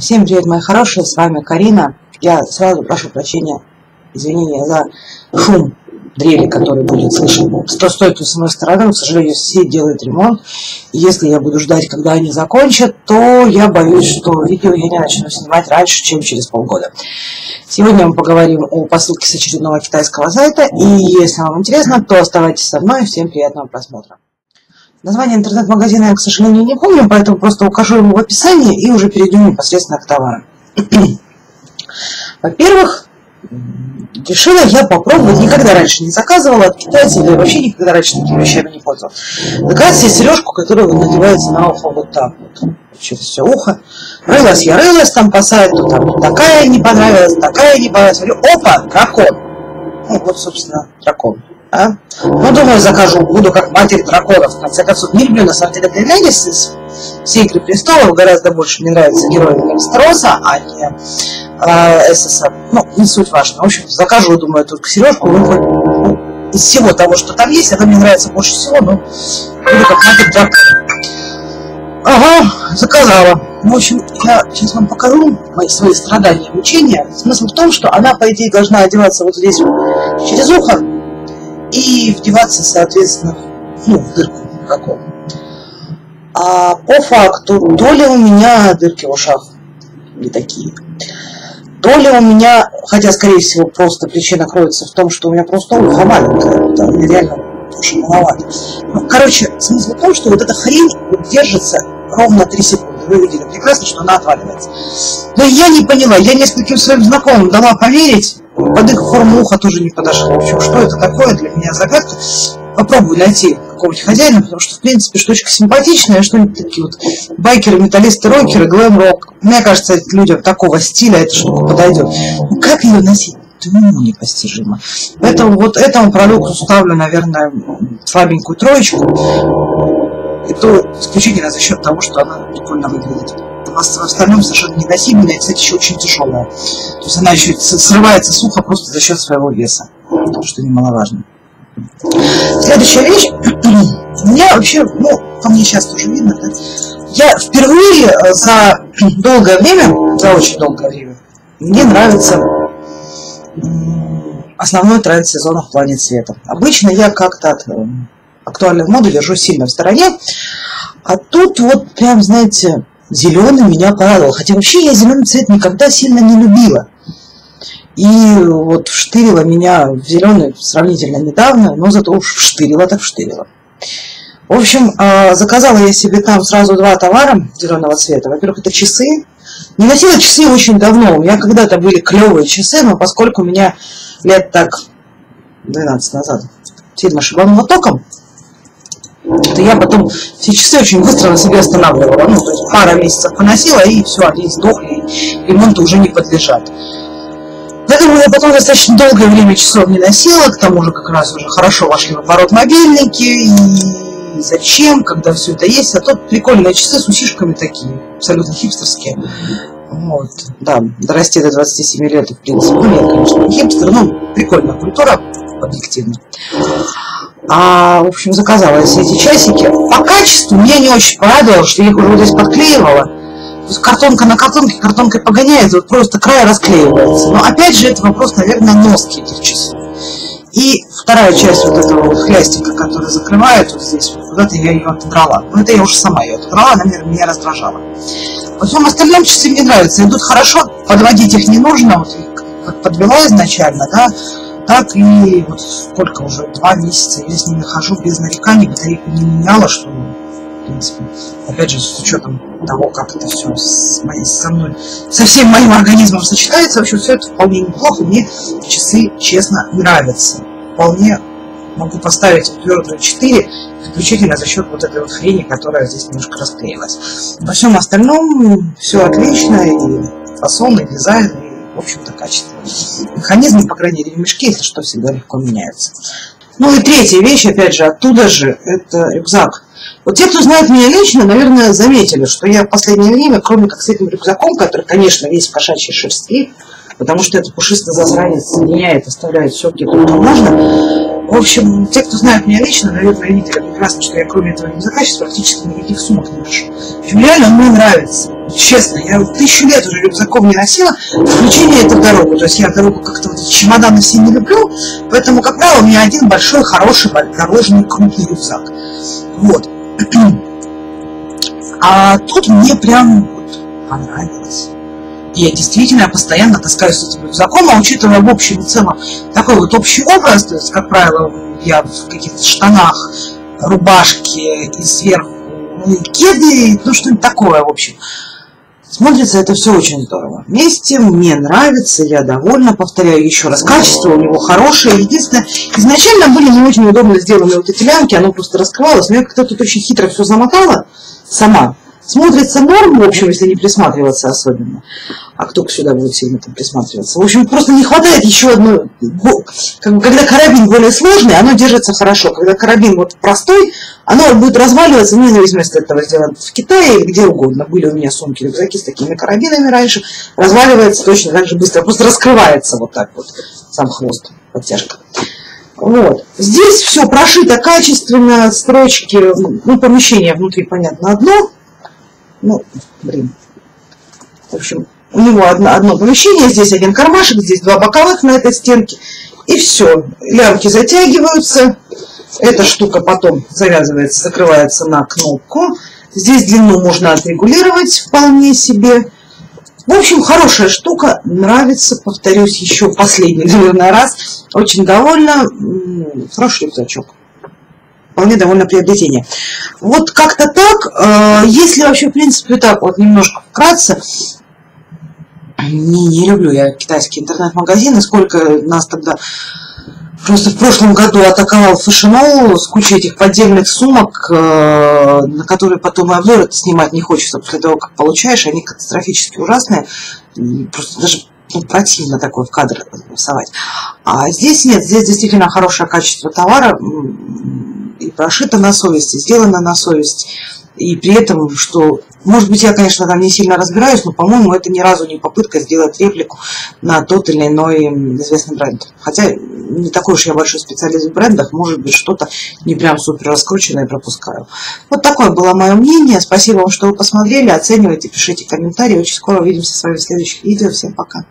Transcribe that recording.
Всем привет, мои хорошие, с вами Карина. Я сразу прошу прощения, извинения за шум дрели, который будет слышен с той стойки с моей стороны. Но, к сожалению, все делают ремонт. И если я буду ждать, когда они закончат, то я боюсь, что видео я не начну снимать раньше, чем через полгода. Сегодня мы поговорим о посылке с очередного китайского сайта. И если вам интересно, то оставайтесь со мной. Всем приятного просмотра. Название интернет-магазина я, к сожалению, не помню, поэтому просто укажу ему в описании и уже перейдем непосредственно к товару. Во-первых, решила я попробовать, никогда раньше не заказывала от китайцев, и вообще никогда раньше такими вещами не пользовалась. Заказать себе сережку, которая надевается на ухо вот так вот, через все ухо. Рылась я, рылась там по сайту, там такая не понравилась, такая не понравилась. Говорю, опа, дракон. Ну вот, собственно, дракон. А? Ну, думаю, закажу, буду как матерь драконов. В конце концов, не люблю, на самом деле, Дейнегис из всей «Игры престолов». Гораздо больше мне нравится герой Вестероса, а не э, Эссеса. Ну, не суть важно. В общем, закажу, думаю, тут сережку. Ну, ну, из всего того, что там есть, она мне нравится больше всего, но буду как матерь дракона. Ага, заказала. В общем, я сейчас вам покажу мои свои страдания, мучения. Смысл в том, что она, по идее, должна одеваться вот здесь вот через ухо, и вдеваться, соответственно, ну, в дырку какую. А по факту, то ли у меня дырки в ушах не такие, то ли у меня, хотя, скорее всего, просто причина кроется в том, что у меня просто ухо маленькое, да, реально уши маловато. Ну, короче, смысл в том, что вот эта хрень держится ровно 3 секунды. Вы видели прекрасно, что она отваливается. Но я не поняла, я нескольким своим знакомым дала поверить, под их форму уха тоже не подошла. В общем, что это такое, для меня загадка. Попробую найти какого-нибудь хозяина, потому что, в принципе, штучка симпатичная, что-нибудь такие вот байкеры, металлисты, рокеры, глэм-рок. Мне кажется, людям такого стиля эта штука подойдет. Ну, как ее носить? Уму непостижимо. Поэтому вот этому продукту ставлю, наверное, слабенькую троечку. И то исключительно за счет того, что она прикольно выглядит в остальном совершенно невыносимая и, кстати, еще очень тяжелая. То есть она еще срывается сухо просто за счет своего веса, что немаловажно. Следующая вещь. Меня вообще, ну, по мне сейчас тоже видно, да? Я впервые э, за долгое время, за очень долгое время, мне нравится основной тренд сезона в плане цвета. Обычно я как-то от э, актуальной моды держу сильно в стороне, а тут вот прям, знаете, зеленый меня порадовал. Хотя вообще я зеленый цвет никогда сильно не любила. И вот вштырила меня в зеленый сравнительно недавно, но зато уж вштырила так вштырила. В общем, а, заказала я себе там сразу два товара зеленого цвета. Во-первых, это часы. Не носила часы очень давно. У меня когда-то были клевые часы, но поскольку у меня лет так 12 назад сильно шибануло током, то я потом все часы очень быстро на себе останавливала. Ну, то есть пара месяцев поносила, и все, они сдохли, ремонту уже не подлежат. Поэтому я потом достаточно долгое время часов не носила, к тому же как раз уже хорошо вошли в оборот мобильники, и зачем, когда все это есть. А тут прикольные часы с усишками такие, абсолютно хипстерские. Вот, да, дорасти до 27 лет, в принципе, ну нет, конечно, не хипстер, но прикольная культура, объективно. А, в общем, заказала все эти часики. По качеству меня не очень порадовало, что я их уже вот здесь подклеивала. Есть картонка на картонке, картонкой погоняется, вот просто край расклеивается. Но опять же, это вопрос, наверное, носки этих часов. И вторая часть вот этого вот хлястика, который закрывает вот здесь, вот куда-то я ее отодрала. Ну, это я уже сама ее отодрала, она меня, меня раздражала. Во всем остальном часы мне нравятся, идут хорошо, подводить их не нужно, вот подвела изначально, да, так и вот сколько уже, два месяца я с ними хожу без нареканий, батарейку не меняла, что, в принципе, опять же, с учетом того, как это все с моей, со мной, со всем моим организмом сочетается, в общем, все это вполне неплохо, мне часы, честно, нравятся. Вполне могу поставить твердую 4, исключительно за счет вот этой вот хрени, которая здесь немножко расклеилась. Во всем остальном все отлично, и фасон, и дизайн, общем-то, качественно. Механизмы, по крайней мере, мешки, если что, всегда легко меняются. Ну и третья вещь, опять же, оттуда же, это рюкзак. Вот те, кто знает меня лично, наверное, заметили, что я в последнее время, кроме как с этим рюкзаком, который, конечно, весь в кошачьей шерсти, потому что это пушистый засранец соединяет, оставляет все, где только можно. В общем, те, кто знает меня лично, наверное, видели прекрасно, что я кроме этого рюкзака сейчас практически никаких сумок не ношу. В общем, реально он мне нравится. Честно, я тысячу лет уже рюкзаком не носила, исключение это дорогу. То есть я дорогу как-то вот чемоданы все не люблю, поэтому, как правило, у меня один большой, хороший, дорожный, крупный рюкзак. Вот. А тут мне прям вот понравилось. Я действительно постоянно таскаюсь с этим рюкзаком, а учитывая в общем и целом такой вот общий образ, то есть, как правило, я в каких-то штанах, рубашке и сверху кеды, ну что-нибудь такое, в общем. Смотрится это все очень здорово. Вместе мне нравится, я довольна, повторяю еще раз, качество у него хорошее. Единственное, изначально были не очень удобно сделаны вот эти лямки, оно просто раскрывалось, но я как-то тут очень хитро все замотала сама. Смотрится норм, в общем, если не присматриваться особенно. А кто сюда будет сильно там присматриваться? В общем, просто не хватает еще одной... Как бы, когда карабин более сложный, оно держится хорошо. Когда карабин вот простой, оно будет разваливаться, вне зависимости от того, сделано в Китае или где угодно. Были у меня сумки, рюкзаки с такими карабинами раньше. Разваливается точно так же быстро. Просто раскрывается вот так вот сам хвост, подтяжка. Вот. Здесь все прошито качественно, строчки, ну, помещение внутри, понятно, одно. Ну, блин. В общем, у него одно, одно помещение, здесь один кармашек, здесь два боковых на этой стенке. И все. Лямки затягиваются. Эта штука потом завязывается, закрывается на кнопку. Здесь длину можно отрегулировать вполне себе. В общем, хорошая штука, нравится, повторюсь еще последний, наверное, раз. Очень довольна. Хороший рюкзачок вполне довольно приобретение. Вот как-то так, э, если вообще, в принципе, так вот немножко вкратце, не, не люблю я китайские интернет-магазины, сколько нас тогда просто в прошлом году атаковал фэшенол с кучей этих поддельных сумок, э, на которые потом и обзоры снимать не хочется после того, как получаешь, они катастрофически ужасные, просто даже ну, противно такое в кадр рисовать. А здесь нет, здесь действительно хорошее качество товара, прошито на совесть, и сделано на совесть. И при этом, что, может быть, я, конечно, там не сильно разбираюсь, но, по-моему, это ни разу не попытка сделать реплику на тот или иной известный бренд. Хотя не такой уж я большой специалист в брендах, может быть, что-то не прям супер раскрученное пропускаю. Вот такое было мое мнение. Спасибо вам, что вы посмотрели, оценивайте, пишите комментарии. Очень скоро увидимся с вами в следующих видео. Всем пока.